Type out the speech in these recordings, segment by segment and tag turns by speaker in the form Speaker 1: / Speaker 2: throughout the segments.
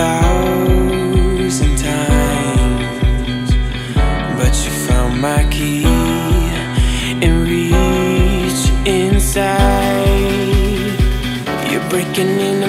Speaker 1: thousand times, but you found my key and reach inside. You're breaking into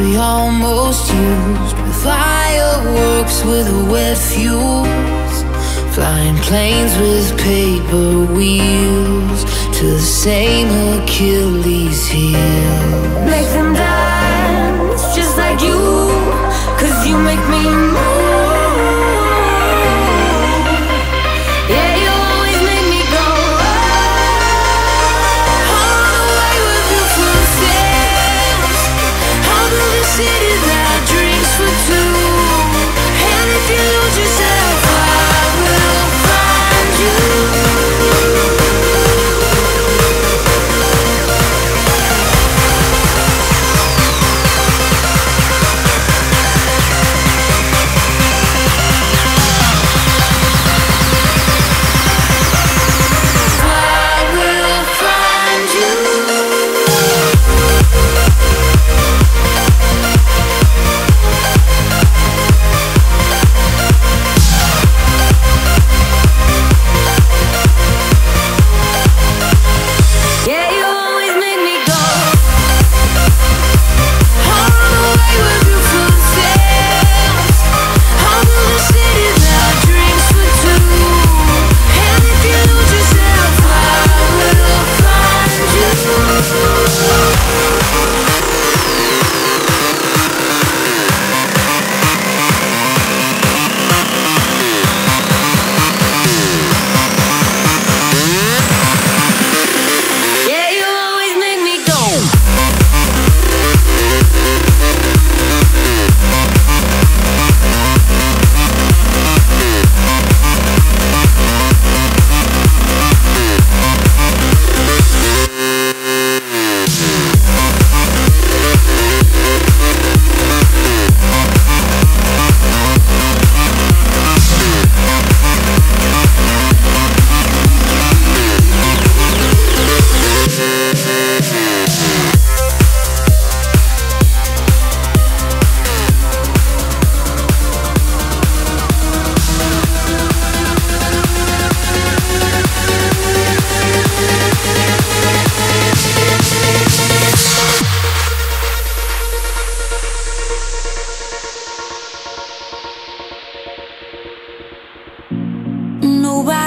Speaker 2: we almost used. With fireworks with a wet fuse Flying planes with paper wheels. To the same Achilles heel. Make them dance just like you. Cause you make me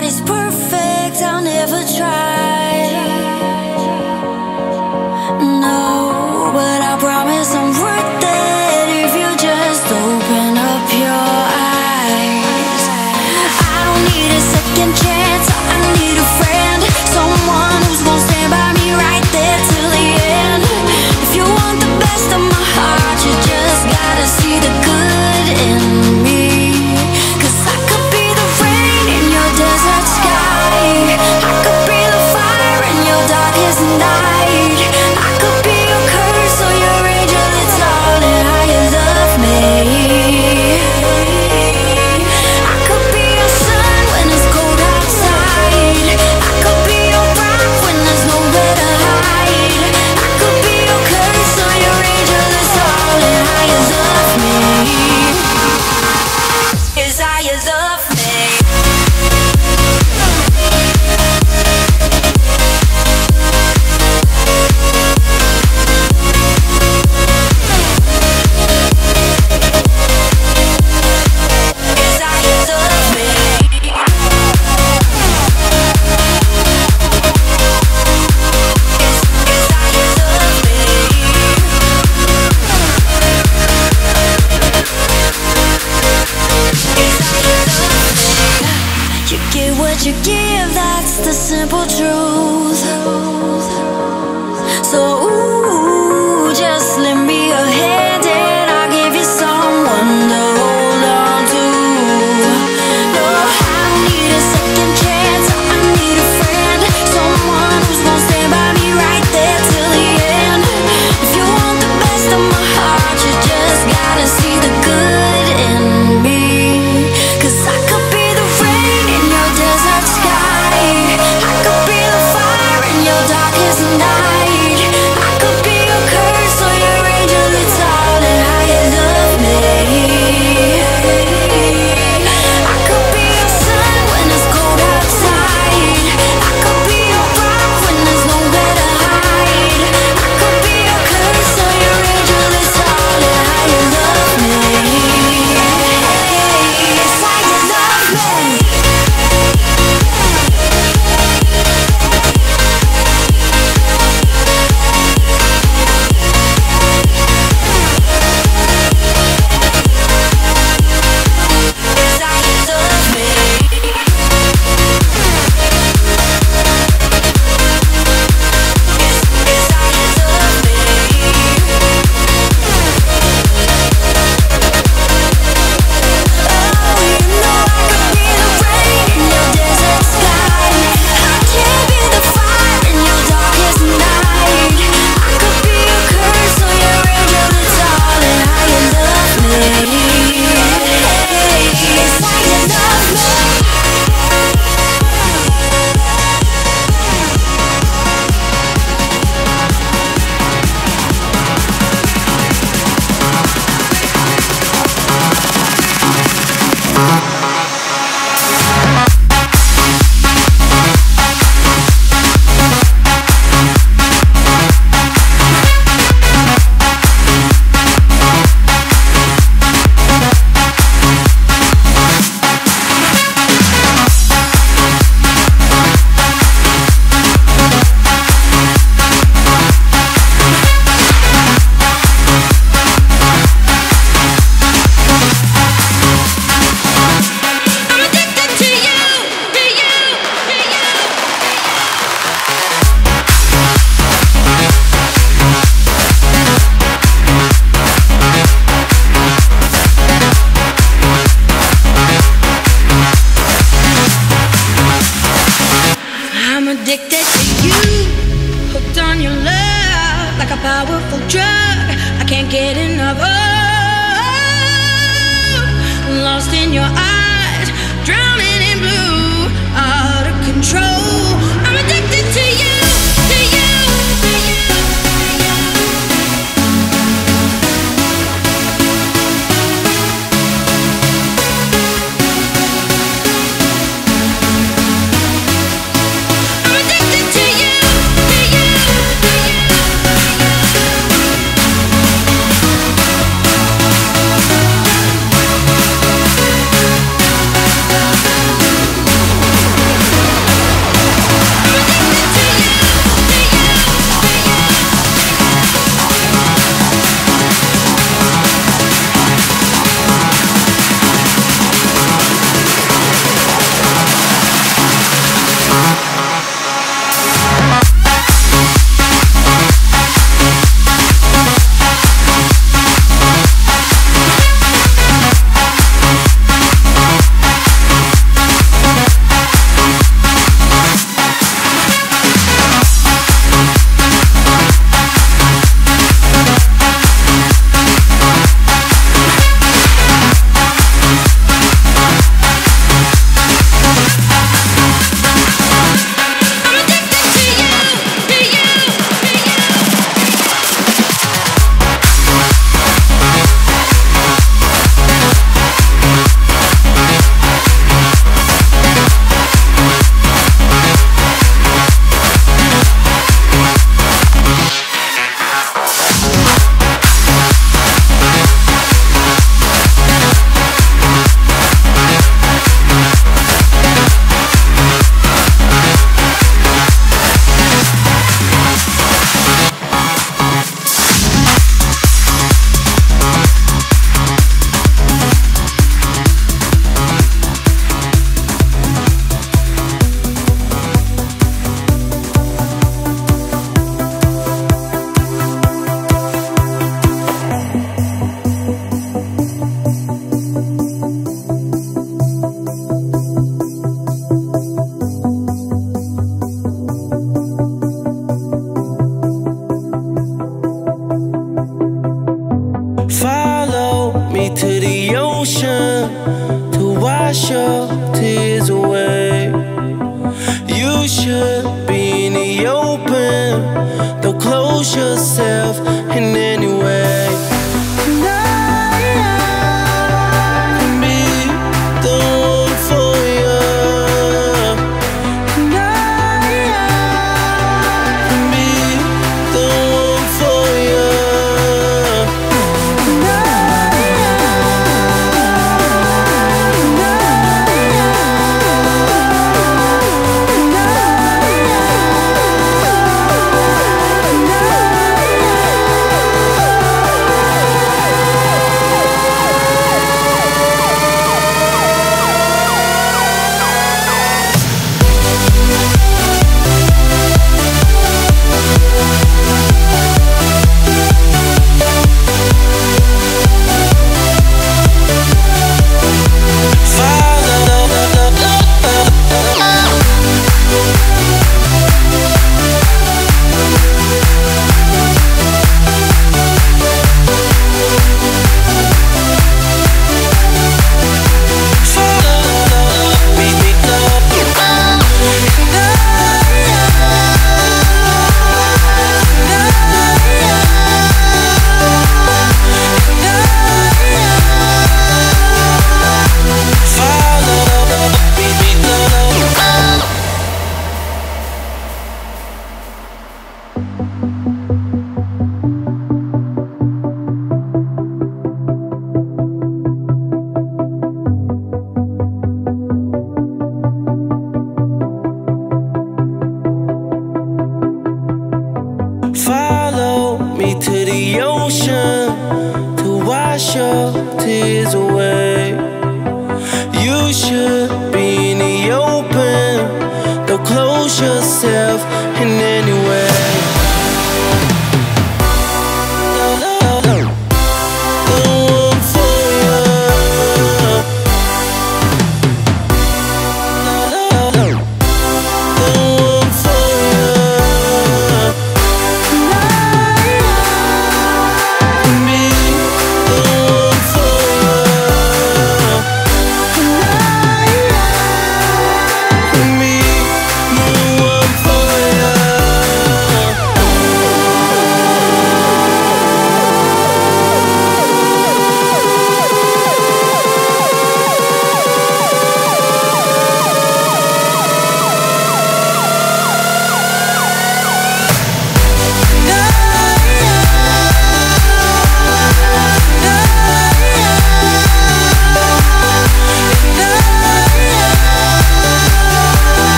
Speaker 2: Nobody's perfect, I'll
Speaker 3: never try.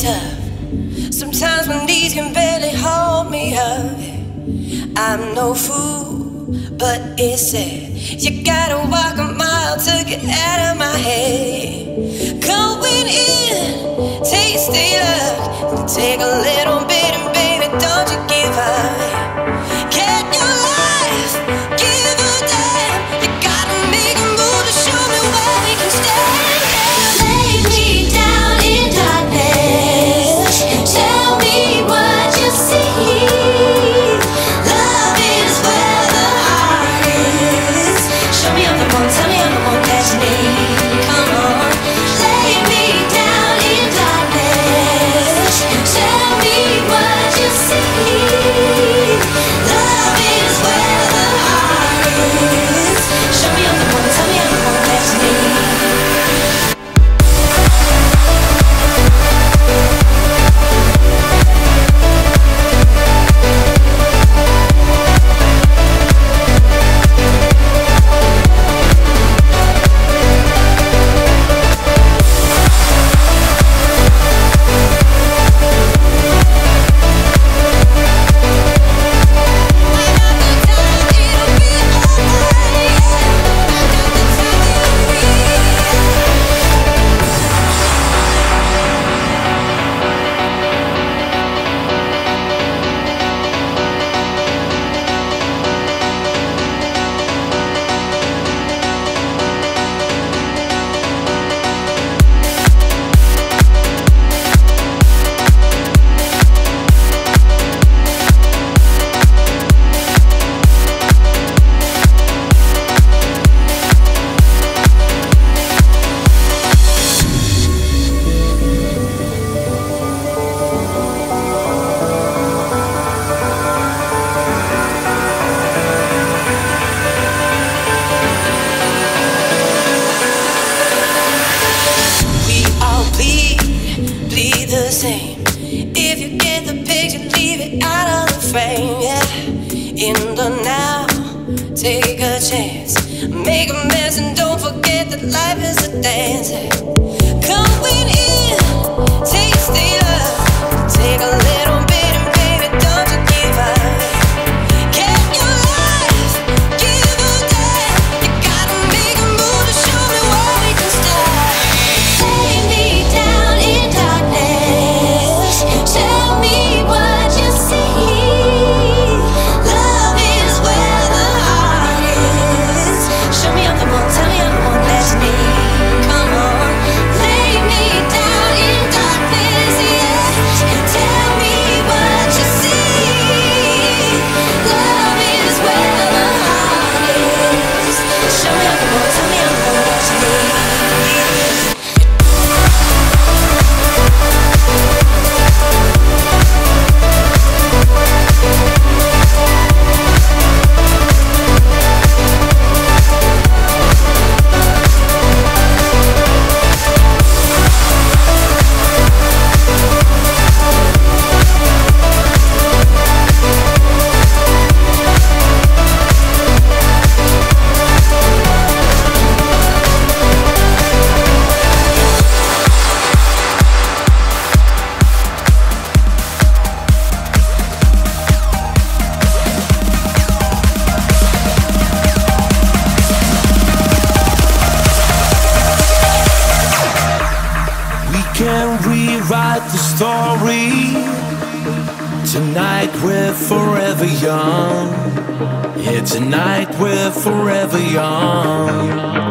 Speaker 3: tough. Sometimes my knees can barely hold me up. I'm no fool, but it's sad. You gotta walk a mile to get out of my head. Going in, tasty luck, take a little.
Speaker 1: Tonight we're forever young. Yeah, tonight we're forever young.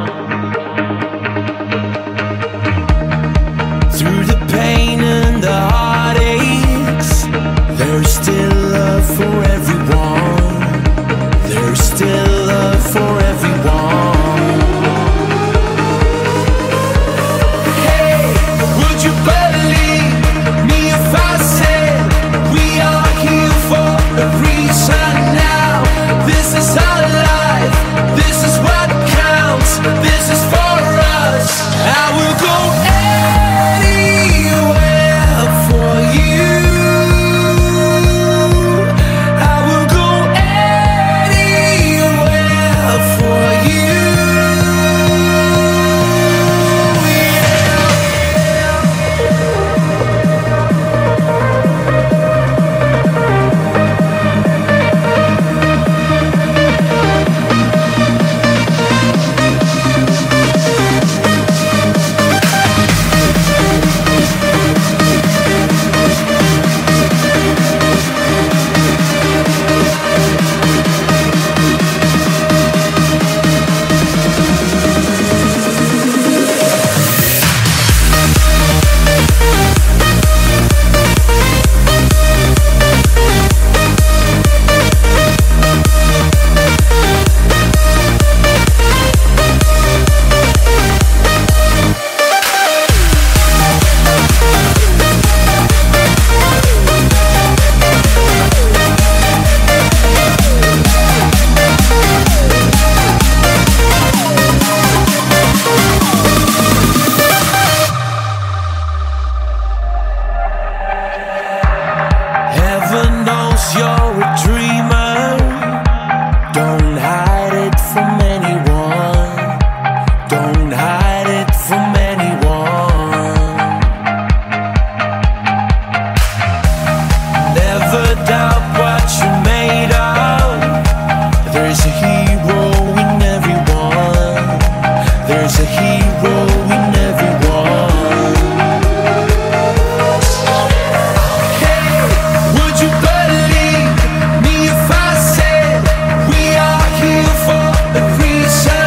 Speaker 3: say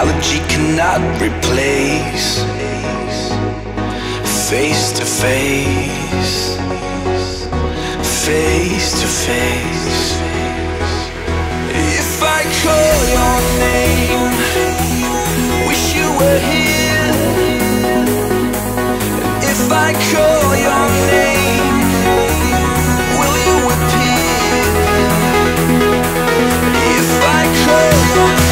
Speaker 3: Technology cannot replace face to face, face to face. If I call your name, wish you were here. If I call your name, will you appear? If I call